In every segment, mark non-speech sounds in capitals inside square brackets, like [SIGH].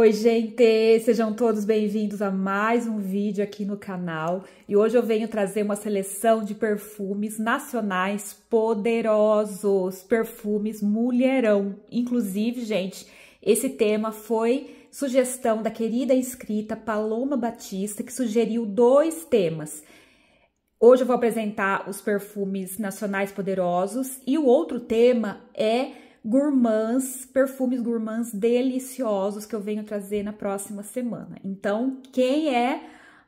Oi, gente! Sejam todos bem-vindos a mais um vídeo aqui no canal. E hoje eu venho trazer uma seleção de perfumes nacionais poderosos, perfumes mulherão. Inclusive, gente, esse tema foi sugestão da querida inscrita Paloma Batista, que sugeriu dois temas. Hoje eu vou apresentar os perfumes nacionais poderosos e o outro tema é gourmands, perfumes gourmands deliciosos que eu venho trazer na próxima semana. Então, quem é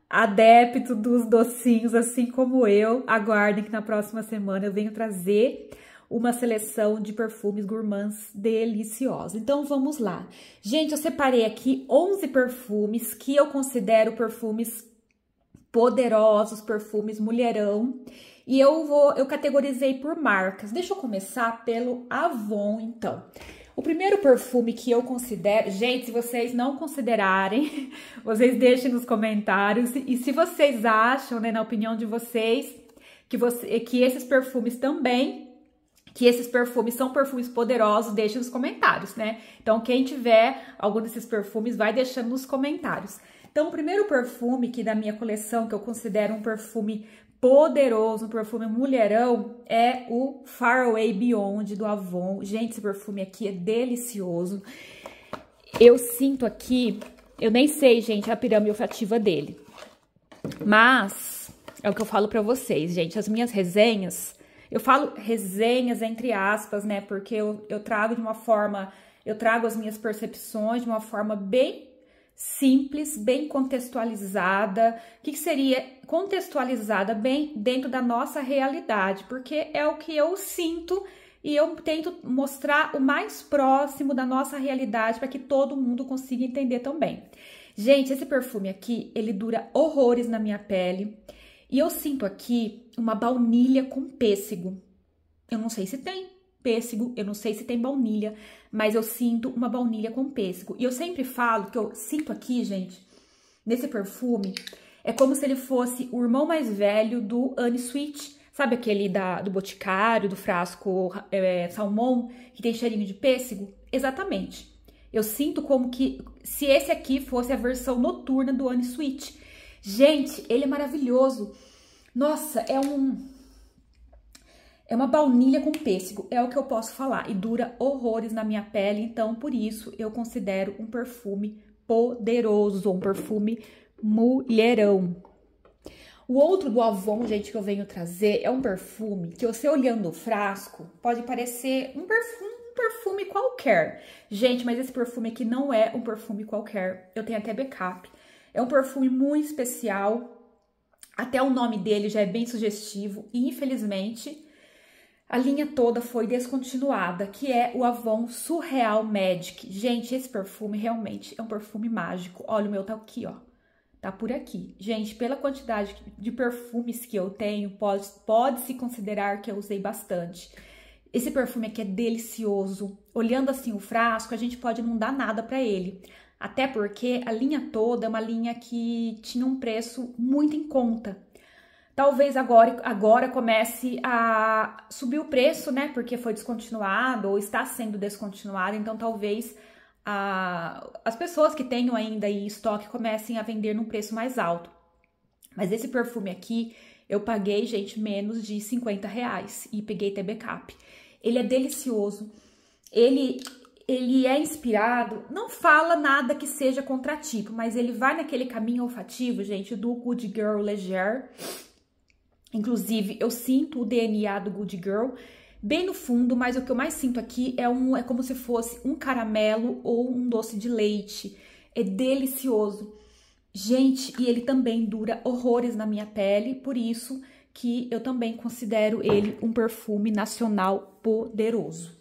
adepto dos docinhos, assim como eu, aguardem que na próxima semana eu venho trazer uma seleção de perfumes gourmands deliciosos. Então, vamos lá. Gente, eu separei aqui 11 perfumes que eu considero perfumes poderosos, perfumes mulherão, e eu vou, eu categorizei por marcas. Deixa eu começar pelo Avon, então. O primeiro perfume que eu considero, gente, se vocês não considerarem, [LAUGHS] vocês deixem nos comentários. E se vocês acham, né, na opinião de vocês, que, você, que esses perfumes também que esses perfumes são perfumes poderosos, deixe nos comentários, né? Então, quem tiver algum desses perfumes, vai deixando nos comentários. Então, o primeiro perfume que da minha coleção, que eu considero um perfume poderoso, um perfume mulherão, é o Far Away Beyond do Avon. Gente, esse perfume aqui é delicioso. Eu sinto aqui, eu nem sei, gente, a pirâmide olfativa dele. Mas, é o que eu falo pra vocês, gente, as minhas resenhas, eu falo resenhas entre aspas, né, porque eu, eu trago de uma forma, eu trago as minhas percepções de uma forma bem simples, bem contextualizada. Que seria contextualizada bem dentro da nossa realidade? Porque é o que eu sinto e eu tento mostrar o mais próximo da nossa realidade para que todo mundo consiga entender também. Gente, esse perfume aqui, ele dura horrores na minha pele. E eu sinto aqui uma baunilha com pêssego. Eu não sei se tem, pêssego, eu não sei se tem baunilha, mas eu sinto uma baunilha com pêssego. E eu sempre falo que eu sinto aqui, gente, nesse perfume, é como se ele fosse o irmão mais velho do Anne Sweet. Sabe aquele da, do boticário, do frasco é, salmão, que tem cheirinho de pêssego? Exatamente. Eu sinto como que se esse aqui fosse a versão noturna do Anne Sweet. Gente, ele é maravilhoso. Nossa, é um é uma baunilha com pêssego, é o que eu posso falar. E dura horrores na minha pele, então por isso eu considero um perfume poderoso, um perfume mulherão. O outro do Avon, gente, que eu venho trazer é um perfume que você olhando o frasco pode parecer um perfume, um perfume qualquer. Gente, mas esse perfume aqui não é um perfume qualquer. Eu tenho até backup. É um perfume muito especial. Até o nome dele já é bem sugestivo. E infelizmente a linha toda foi descontinuada, que é o Avon Surreal Magic. Gente, esse perfume realmente é um perfume mágico. Olha, o meu tá aqui, ó. Tá por aqui. Gente, pela quantidade de perfumes que eu tenho, pode, pode considerar que eu usei bastante. Esse perfume aqui é delicioso. Olhando assim o frasco, a gente pode não dar nada para ele. Até porque a linha toda é uma linha que tinha um preço muito em conta. Talvez agora, agora comece a subir o preço, né? Porque foi descontinuado ou está sendo descontinuado, então talvez a, as pessoas que tenham ainda em estoque comecem a vender num preço mais alto. Mas esse perfume aqui, eu paguei, gente, menos de 50 reais e peguei backup. Ele é delicioso, ele, ele é inspirado, não fala nada que seja contratipo, mas ele vai naquele caminho olfativo, gente, do Good Girl Leger Inclusive, eu sinto o DNA do Good Girl bem no fundo, mas o que eu mais sinto aqui é, um, é como se fosse um caramelo ou um doce de leite. É delicioso. Gente, e ele também dura horrores na minha pele, por isso que eu também considero ele um perfume nacional poderoso.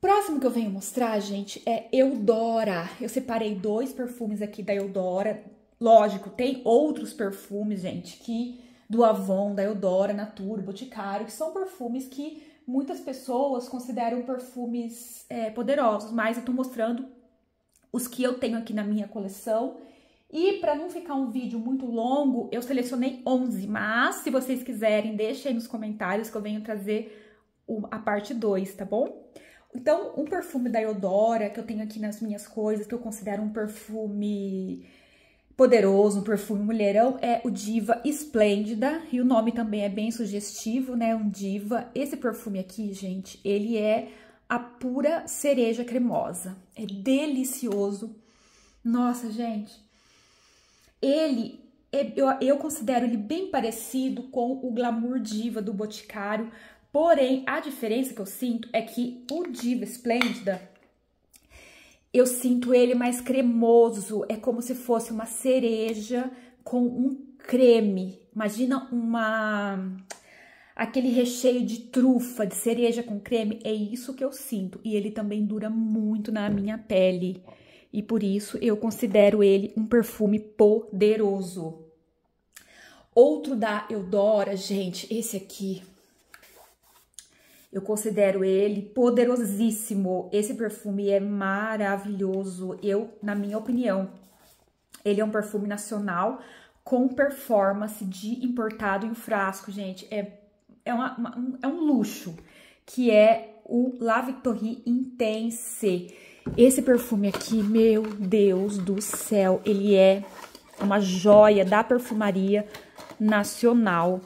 Próximo que eu venho mostrar, gente, é Eudora. Eu separei dois perfumes aqui da Eudora. Lógico, tem outros perfumes, gente, que do Avon, da Eudora, Natura, Boticário, que são perfumes que muitas pessoas consideram perfumes é, poderosos, mas eu tô mostrando os que eu tenho aqui na minha coleção. E para não ficar um vídeo muito longo, eu selecionei 11, mas se vocês quiserem, deixem aí nos comentários que eu venho trazer a parte 2, tá bom? Então, um perfume da Eudora, que eu tenho aqui nas minhas coisas, que eu considero um perfume poderoso, um perfume mulherão, é o Diva Esplêndida. E o nome também é bem sugestivo, né? Um Diva. Esse perfume aqui, gente, ele é a pura cereja cremosa. É delicioso. Nossa, gente. Ele, é, eu, eu considero ele bem parecido com o Glamour Diva do Boticário, Porém, a diferença que eu sinto é que o Diva Esplêndida, eu sinto ele mais cremoso, é como se fosse uma cereja com um creme. Imagina uma aquele recheio de trufa, de cereja com creme, é isso que eu sinto. E ele também dura muito na minha pele. E por isso eu considero ele um perfume poderoso. Outro da Eudora, gente, esse aqui, eu considero ele poderosíssimo. Esse perfume é maravilhoso. Eu, na minha opinião, ele é um perfume nacional com performance de importado em frasco, gente. É, é, uma, uma, um, é um luxo, que é o La Victorie Intense. Esse perfume aqui, meu Deus do céu, ele é uma joia da perfumaria nacional.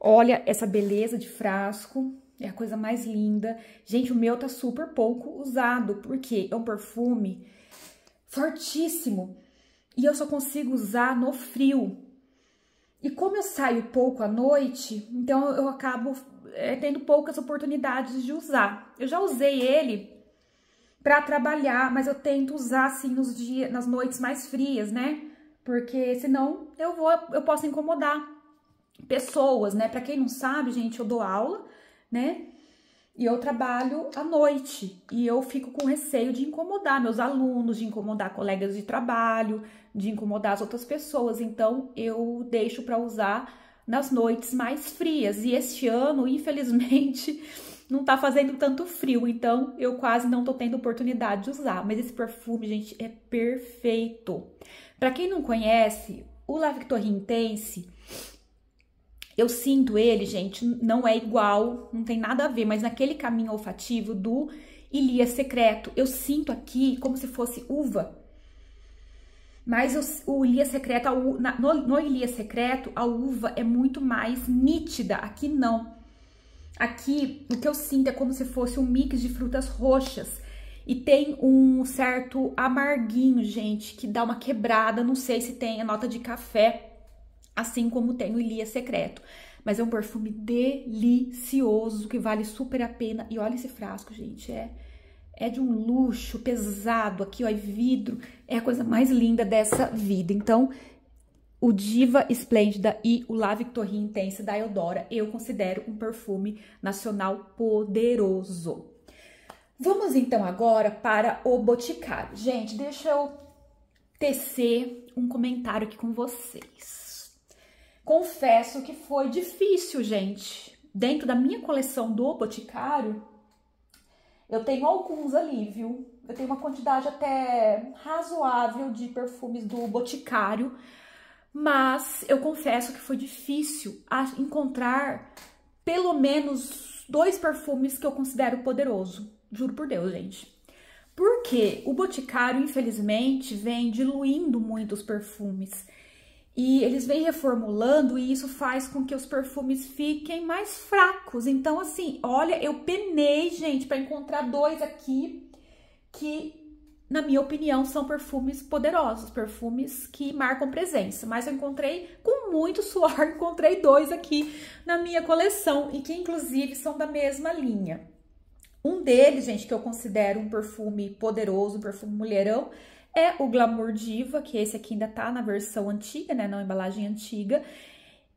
Olha essa beleza de frasco, é a coisa mais linda. Gente, o meu tá super pouco usado, porque é um perfume fortíssimo. E eu só consigo usar no frio. E como eu saio pouco à noite, então eu acabo é, tendo poucas oportunidades de usar. Eu já usei ele para trabalhar, mas eu tento usar assim nos dias, nas noites mais frias, né? Porque senão eu vou, eu posso incomodar pessoas, né? Para quem não sabe, gente, eu dou aula né? E eu trabalho à noite e eu fico com receio de incomodar meus alunos, de incomodar colegas de trabalho, de incomodar as outras pessoas. Então eu deixo para usar nas noites mais frias. E este ano, infelizmente, [LAUGHS] não tá fazendo tanto frio, então eu quase não tô tendo oportunidade de usar. Mas esse perfume, gente, é perfeito. Para quem não conhece, o La Victoria Intense eu sinto ele, gente, não é igual, não tem nada a ver, mas naquele caminho olfativo do Ilia Secreto, eu sinto aqui como se fosse uva. Mas o, o Secreto, a, no, no Ilia Secreto, a uva é muito mais nítida, aqui não. Aqui, o que eu sinto é como se fosse um mix de frutas roxas. E tem um certo amarguinho, gente, que dá uma quebrada. Não sei se tem a nota de café assim como tem o Ilia Secreto. Mas é um perfume delicioso, que vale super a pena. E olha esse frasco, gente, é, é de um luxo pesado aqui, ó, é vidro. É a coisa mais linda dessa vida. Então, o Diva Esplêndida e o La Victoria Intense da Eudora, eu considero um perfume nacional poderoso. Vamos então agora para o Boticário. Gente, deixa eu tecer um comentário aqui com vocês. Confesso que foi difícil, gente. Dentro da minha coleção do Boticário, eu tenho alguns ali, viu? Eu tenho uma quantidade até razoável de perfumes do Boticário, mas eu confesso que foi difícil encontrar pelo menos dois perfumes que eu considero poderoso. Juro por Deus, gente. Porque o Boticário, infelizmente, vem diluindo muito os perfumes. E eles vêm reformulando e isso faz com que os perfumes fiquem mais fracos. Então, assim, olha, eu penei, gente, para encontrar dois aqui que, na minha opinião, são perfumes poderosos, perfumes que marcam presença. Mas eu encontrei com muito [LAUGHS] suor, encontrei dois aqui na minha coleção e que, inclusive, são da mesma linha. Um deles, gente, que eu considero um perfume poderoso, um perfume mulherão, é o Glamour Diva, que esse aqui ainda tá na versão antiga, né, na embalagem antiga.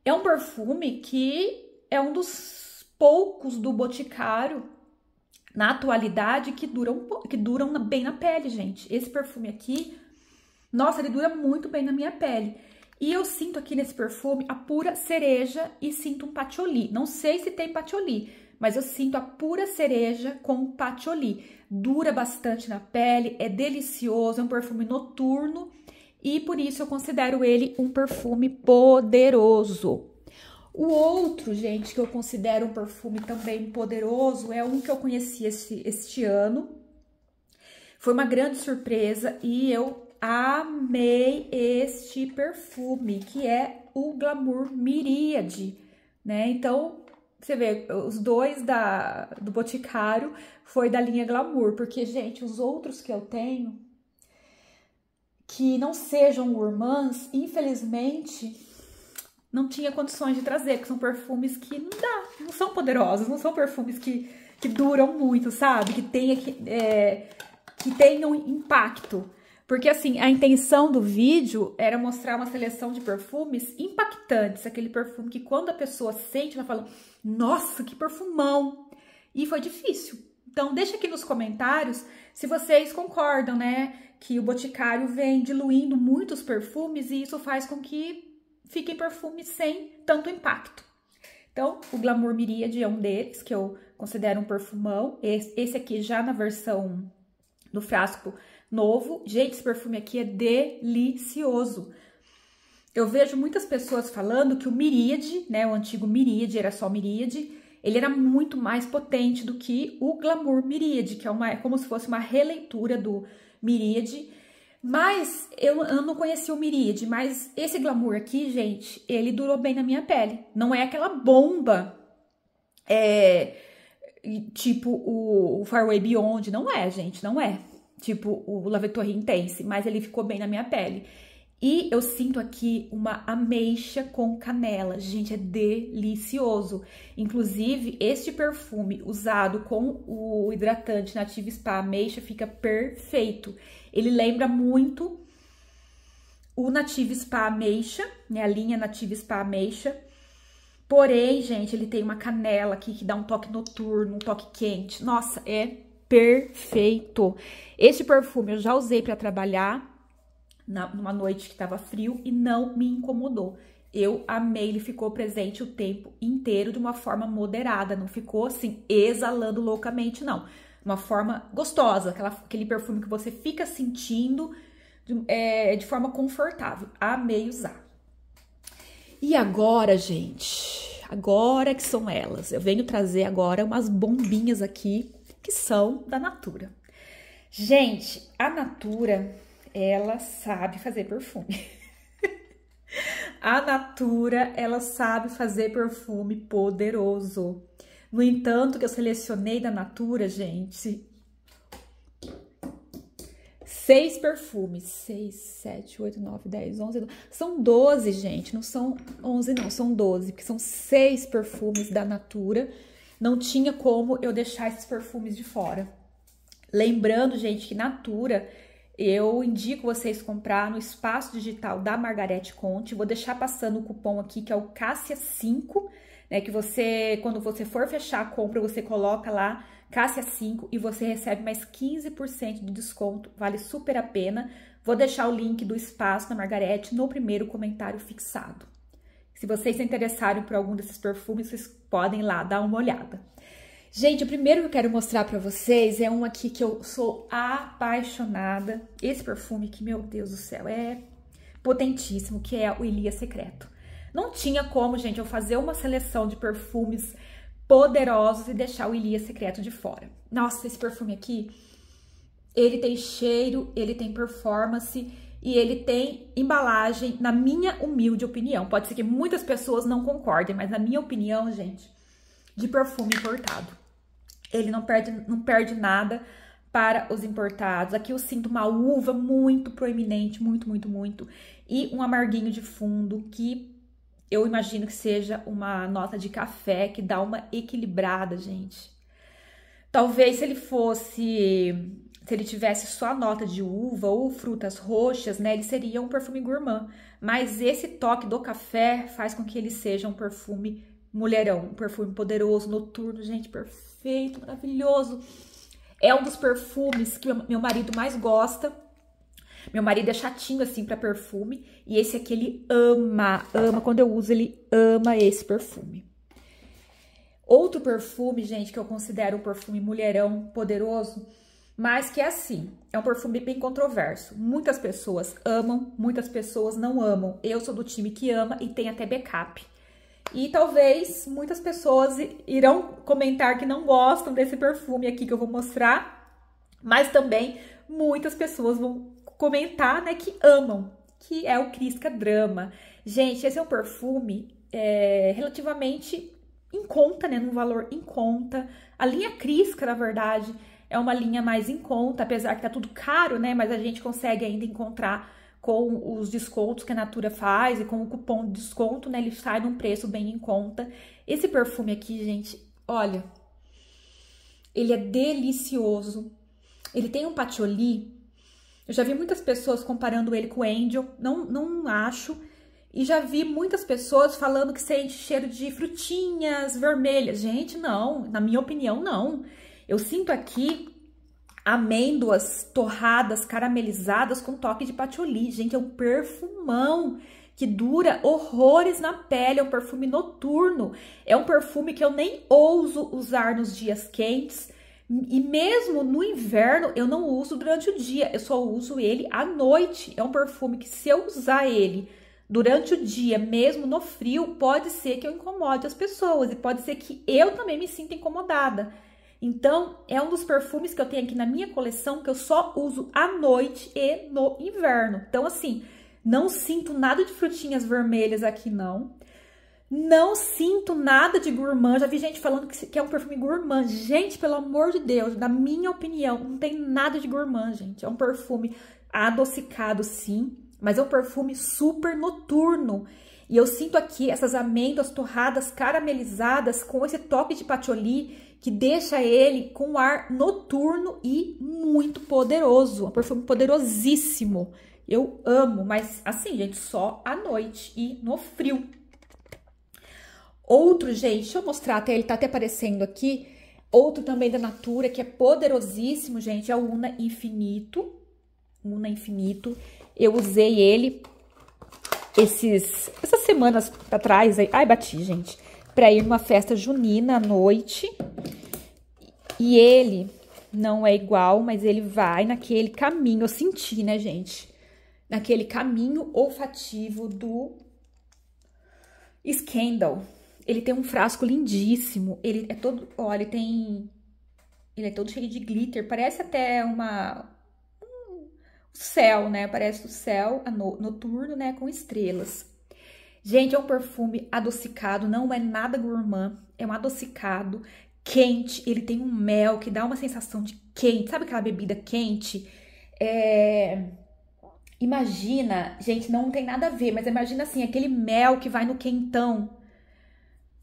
É um perfume que é um dos poucos do Boticário na atualidade que duram, que duram bem na pele, gente. Esse perfume aqui, nossa, ele dura muito bem na minha pele. E eu sinto aqui nesse perfume a pura cereja e sinto um patchouli. Não sei se tem patchouli, mas eu sinto a pura cereja com patchouli. Dura bastante na pele, é delicioso, é um perfume noturno e por isso eu considero ele um perfume poderoso. O outro, gente, que eu considero um perfume também poderoso, é um que eu conheci este, este ano. Foi uma grande surpresa e eu amei este perfume, que é o Glamour Miríade, né? Então, você vê, os dois da, do Boticário foi da linha Glamour, porque, gente, os outros que eu tenho, que não sejam gourmands, infelizmente, não tinha condições de trazer, porque são perfumes que não dá, não são poderosos, não são perfumes que, que duram muito, sabe? Que, tenha, que, é, que tenham impacto. Porque, assim, a intenção do vídeo era mostrar uma seleção de perfumes impactantes. Aquele perfume que quando a pessoa sente, ela fala, nossa, que perfumão! E foi difícil. Então, deixa aqui nos comentários se vocês concordam, né? Que o Boticário vem diluindo muitos perfumes e isso faz com que fiquem perfumes sem tanto impacto. Então, o Glamour Myriad é um deles, que eu considero um perfumão. Esse aqui já na versão do frasco novo. Gente, esse perfume aqui é delicioso. Eu vejo muitas pessoas falando que o Miríade, né, o antigo Miríade, era só Miríade, ele era muito mais potente do que o Glamour Miríade, que é, uma, é como se fosse uma releitura do Miríade. Mas eu, eu não conheci o Miríade, mas esse Glamour aqui, gente, ele durou bem na minha pele. Não é aquela bomba, é, tipo o, o Farway Beyond, não é, gente, não é tipo o Lavetorri Intense, mas ele ficou bem na minha pele. E eu sinto aqui uma ameixa com canela. Gente, é delicioso. Inclusive, este perfume usado com o hidratante Native Spa Ameixa fica perfeito. Ele lembra muito o Native Spa Ameixa, né? A linha Native Spa Ameixa. Porém, gente, ele tem uma canela aqui que dá um toque noturno, um toque quente. Nossa, é perfeito. Este perfume eu já usei para trabalhar na, numa noite que estava frio e não me incomodou. Eu amei, ele ficou presente o tempo inteiro de uma forma moderada, não ficou assim exalando loucamente, não. Uma forma gostosa, aquela, aquele perfume que você fica sentindo de, é, de forma confortável. Amei usar. E agora, gente, agora que são elas, eu venho trazer agora umas bombinhas aqui que são da Natura. Gente, a Natura, ela sabe fazer perfume. [LAUGHS] a Natura, ela sabe fazer perfume poderoso. No entanto, que eu selecionei da Natura, gente, seis perfumes. Seis, sete, oito, nove, dez, onze, doze. São doze, gente. Não são onze, não. São doze, porque são seis perfumes da Natura não tinha como eu deixar esses perfumes de fora. Lembrando, gente, que Natura eu indico vocês comprar no espaço digital da Margarete Conte. Vou deixar passando o cupom aqui que é o Cássia 5, né? Que você, quando você for fechar a compra, você coloca lá Cássia 5 e você recebe mais 15% de desconto. Vale super a pena. Vou deixar o link do espaço da Margarete no primeiro comentário fixado. Se vocês se interessarem por algum desses perfumes, vocês podem lá dar uma olhada. Gente, o primeiro que eu quero mostrar pra vocês é um aqui que eu sou apaixonada. Esse perfume que, meu Deus do céu, é potentíssimo, que é o Ilia Secreto. Não tinha como, gente, eu fazer uma seleção de perfumes poderosos e deixar o Ilia Secreto de fora. Nossa, esse perfume aqui, ele tem cheiro, ele tem performance e ele tem embalagem, na minha humilde opinião. Pode ser que muitas pessoas não concordem, mas na minha opinião, gente, de perfume importado. Ele não perde, não perde nada para os importados. Aqui eu sinto uma uva muito proeminente, muito, muito, muito. E um amarguinho de fundo que eu imagino que seja uma nota de café que dá uma equilibrada, gente. Talvez se ele fosse se ele tivesse só nota de uva ou frutas roxas, né, ele seria um perfume gourmand. Mas esse toque do café faz com que ele seja um perfume mulherão, um perfume poderoso, noturno, gente, perfeito, maravilhoso. É um dos perfumes que meu marido mais gosta. Meu marido é chatinho assim para perfume e esse aqui ele ama, ama quando eu uso, ele ama esse perfume. Outro perfume, gente, que eu considero um perfume mulherão poderoso, mas que é assim, é um perfume bem controverso. Muitas pessoas amam, muitas pessoas não amam. Eu sou do time que ama e tem até backup. E talvez muitas pessoas irão comentar que não gostam desse perfume aqui que eu vou mostrar, mas também muitas pessoas vão comentar, né, que amam, que é o Crisca Drama. Gente, esse é um perfume é, relativamente em conta, né, num valor em conta. A linha Crisca, na verdade, é uma linha mais em conta, apesar que tá tudo caro, né, mas a gente consegue ainda encontrar com os descontos que a Natura faz e com o cupom de desconto, né? Ele sai num preço bem em conta. Esse perfume aqui, gente, olha, ele é delicioso. Ele tem um patchouli. Eu já vi muitas pessoas comparando ele com o Angel, não, não acho. E já vi muitas pessoas falando que sente cheiro de frutinhas vermelhas. Gente, não, na minha opinião, não. Eu sinto aqui amêndoas torradas, caramelizadas com toque de patchouli. Gente, é um perfumão que dura horrores na pele, é um perfume noturno. É um perfume que eu nem ouso usar nos dias quentes. E mesmo no inverno, eu não uso durante o dia, eu só uso ele à noite. É um perfume que se eu usar ele durante o dia, mesmo no frio, pode ser que eu incomode as pessoas e pode ser que eu também me sinta incomodada. Então, é um dos perfumes que eu tenho aqui na minha coleção que eu só uso à noite e no inverno. Então, assim, não sinto nada de frutinhas vermelhas aqui, não. Não sinto nada de gourmand. Já vi gente falando que é um perfume gourmand. Gente, pelo amor de Deus, na minha opinião, não tem nada de gourmand, gente. É um perfume adocicado, sim, mas é um perfume super noturno. E eu sinto aqui essas amêndoas torradas caramelizadas com esse toque de patchouli que deixa ele com ar noturno e muito poderoso. Um perfume poderosíssimo. Eu amo, mas assim, gente, só à noite e no frio. Outro, gente, deixa eu mostrar, até ele tá até aparecendo aqui. Outro também da Natura, que é poderosíssimo, gente, é o Una Infinito. Una Infinito. Eu usei ele esses, essas semanas atrás. Ai, bati, gente para ir numa festa junina à noite. E ele não é igual, mas ele vai naquele caminho, eu senti, né, gente? Naquele caminho olfativo do Scandal. Ele tem um frasco lindíssimo, ele é todo, olha, ele tem ele é todo cheio de glitter, parece até uma um céu, né? Parece o céu noturno, né, com estrelas. Gente, é um perfume adocicado, não é nada gourmand, é um adocicado quente, ele tem um mel que dá uma sensação de quente, sabe aquela bebida quente? É... Imagina, gente, não tem nada a ver, mas imagina assim, aquele mel que vai no quentão,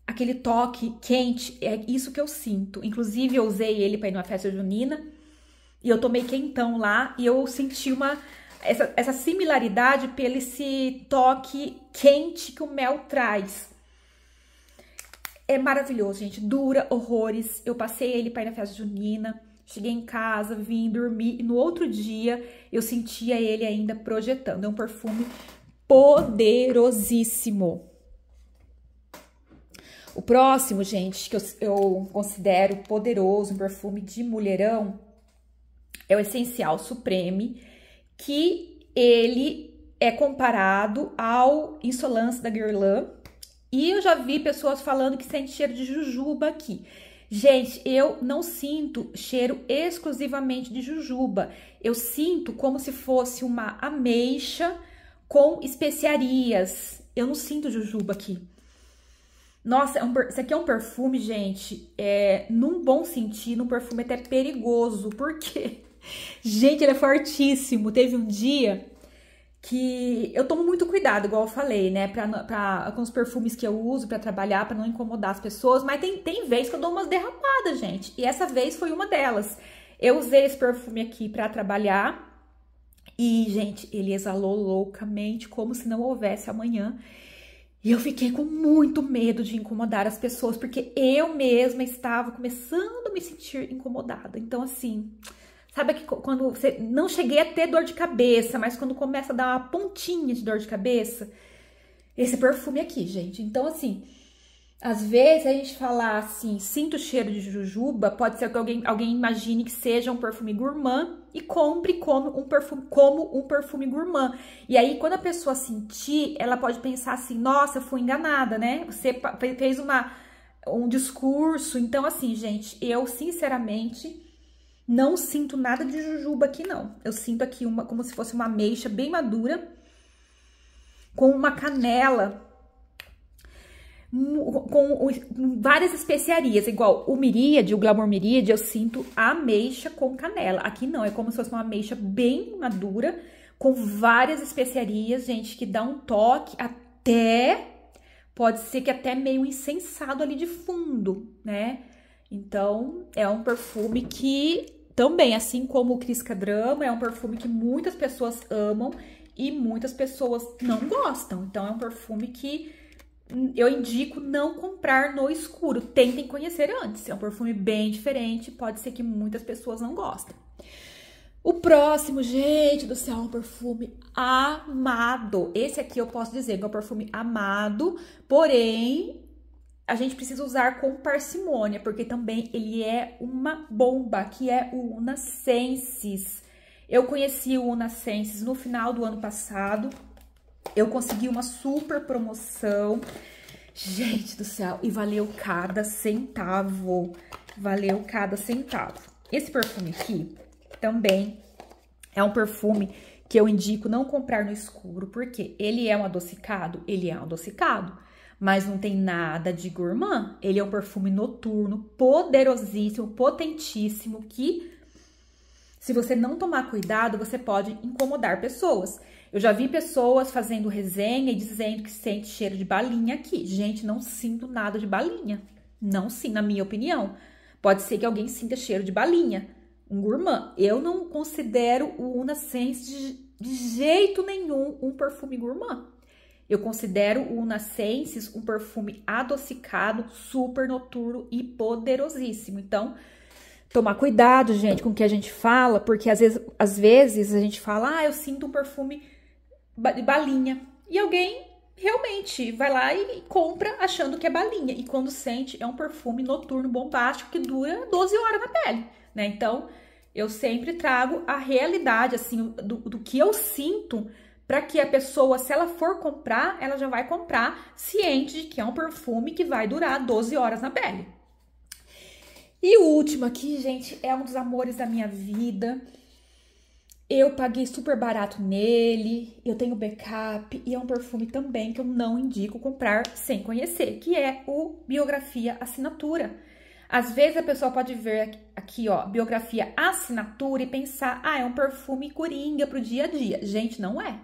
aquele toque quente, é isso que eu sinto. Inclusive, eu usei ele para ir numa festa junina e eu tomei quentão lá e eu senti uma essa, essa similaridade pelo esse toque quente que o mel traz. É maravilhoso, gente. Dura horrores. Eu passei ele para ir na festa junina. Cheguei em casa, vim dormir e no outro dia eu sentia ele ainda projetando. É um perfume poderosíssimo. O próximo, gente, que eu, eu considero poderoso, um perfume de mulherão, é o Essencial Supreme que ele é comparado ao Insolence da Guerlain. E eu já vi pessoas falando que sente cheiro de jujuba aqui. Gente, eu não sinto cheiro exclusivamente de jujuba. Eu sinto como se fosse uma ameixa com especiarias. Eu não sinto jujuba aqui. Nossa, é um, isso aqui é um perfume, gente, é, num bom sentido, um perfume até perigoso. Por quê? [LAUGHS] Gente, ele é fortíssimo. Teve um dia que eu tomo muito cuidado, igual eu falei, né, pra, pra, com os perfumes que eu uso para trabalhar, para não incomodar as pessoas, mas tem, tem vez que eu dou umas derrapadas, gente, e essa vez foi uma delas. Eu usei esse perfume aqui para trabalhar e, gente, ele exalou loucamente, como se não houvesse amanhã. E eu fiquei com muito medo de incomodar as pessoas, porque eu mesma estava começando a me sentir incomodada. Então, assim, Sabe que quando você não cheguei a ter dor de cabeça, mas quando começa a dar uma pontinha de dor de cabeça, esse perfume aqui, gente. Então, assim, às vezes a gente falar assim, sinto o cheiro de jujuba, pode ser que alguém, alguém imagine que seja um perfume gourmand e compre como um perfume, como um perfume gourmand. E aí, quando a pessoa sentir, ela pode pensar assim, nossa, fui enganada, né? Você fez uma, um discurso. Então, assim, gente, eu sinceramente não sinto nada de jujuba aqui, não. Eu sinto aqui uma como se fosse uma ameixa bem madura, com uma canela com várias especiarias, igual o miríade, o glamour miríade, eu sinto ameixa com canela. Aqui não, é como se fosse uma ameixa bem madura, com várias especiarias, gente, que dá um toque até, pode ser que até meio insensado ali de fundo, né? Então, é um perfume que também, assim como o Crisca Drama, é um perfume que muitas pessoas amam e muitas pessoas não gostam. Então, é um perfume que eu indico não comprar no escuro. Tentem conhecer antes. É um perfume bem diferente, pode ser que muitas pessoas não gostem. O próximo, gente do céu, é um perfume amado. Esse aqui eu posso dizer que é um perfume amado, porém a gente precisa usar com parcimônia, porque também ele é uma bomba, que é o Unasenses. Eu conheci o Unasenses no final do ano passado, eu consegui uma super promoção. Gente do céu, e valeu cada centavo. Valeu cada centavo. Esse perfume aqui também é um perfume que eu indico não comprar no escuro, porque ele é um adocicado, ele é um adocicado, mas não tem nada de gourmand. Ele é um perfume noturno, poderosíssimo, potentíssimo, que se você não tomar cuidado, você pode incomodar pessoas. Eu já vi pessoas fazendo resenha e dizendo que sente cheiro de balinha aqui. Gente, não sinto nada de balinha. Não sim, na minha opinião. Pode ser que alguém sinta cheiro de balinha. Um gourmand. Eu não considero o Una Sense de, de jeito nenhum um perfume gourmand. Eu considero o Una Senses um perfume adocicado, super noturno e poderosíssimo. Então, tomar cuidado, gente, com o que a gente fala, porque às vezes, às vezes a gente fala, ah, eu sinto um perfume de balinha. E alguém realmente vai lá e compra achando que é balinha. E quando sente, é um perfume noturno bombástico que dura 12 horas na pele, né? Então, eu sempre trago a realidade, assim, do, do que eu sinto para que a pessoa, se ela for comprar, ela já vai comprar ciente de que é um perfume que vai durar 12 horas na pele. E o último aqui, gente, é um dos amores da minha vida. Eu paguei super barato nele, eu tenho backup e é um perfume também que eu não indico comprar sem conhecer, que é o Biografia Assinatura. Às vezes a pessoa pode ver aqui, ó, Biografia Assinatura e pensar, ah, é um perfume coringa pro dia a dia. Gente, não é.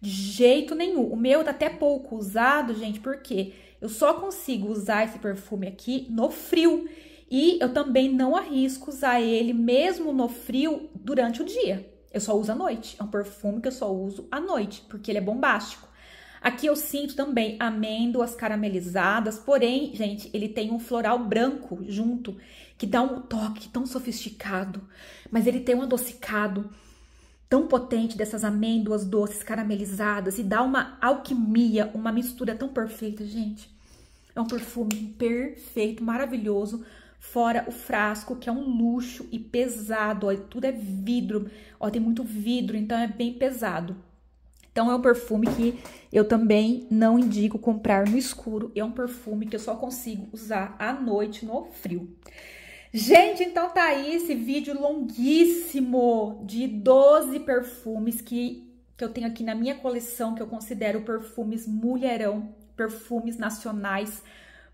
De jeito nenhum. O meu tá até pouco usado, gente, porque eu só consigo usar esse perfume aqui no frio. E eu também não arrisco usar ele mesmo no frio durante o dia. Eu só uso à noite. É um perfume que eu só uso à noite, porque ele é bombástico. Aqui eu sinto também amêndoas caramelizadas, porém, gente, ele tem um floral branco junto, que dá um toque tão sofisticado, mas ele tem um adocicado tão potente dessas amêndoas doces caramelizadas e dá uma alquimia, uma mistura tão perfeita, gente. É um perfume perfeito, maravilhoso Fora o frasco, que é um luxo e pesado, ó, tudo é vidro, ó, tem muito vidro, então é bem pesado. Então é um perfume que eu também não indico comprar no escuro, é um perfume que eu só consigo usar à noite no frio. Gente, então tá aí esse vídeo longuíssimo de 12 perfumes que, que eu tenho aqui na minha coleção, que eu considero perfumes mulherão, perfumes nacionais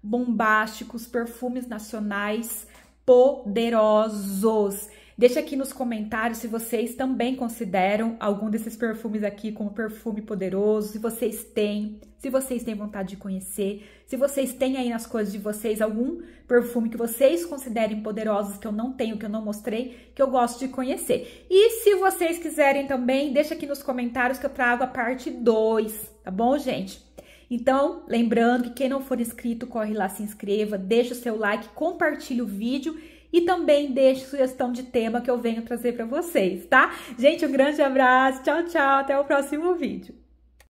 bombásticos, perfumes nacionais poderosos. Deixa aqui nos comentários se vocês também consideram algum desses perfumes aqui como perfume poderoso, se vocês têm, se vocês têm vontade de conhecer, se vocês têm aí nas coisas de vocês algum perfume que vocês considerem poderosos que eu não tenho, que eu não mostrei, que eu gosto de conhecer. E se vocês quiserem também, deixa aqui nos comentários que eu trago a parte 2, tá bom, gente? Então, lembrando que quem não for inscrito, corre lá, se inscreva, deixa o seu like, compartilhe o vídeo e também deixe sugestão de tema que eu venho trazer para vocês, tá? Gente, um grande abraço, tchau, tchau, até o próximo vídeo.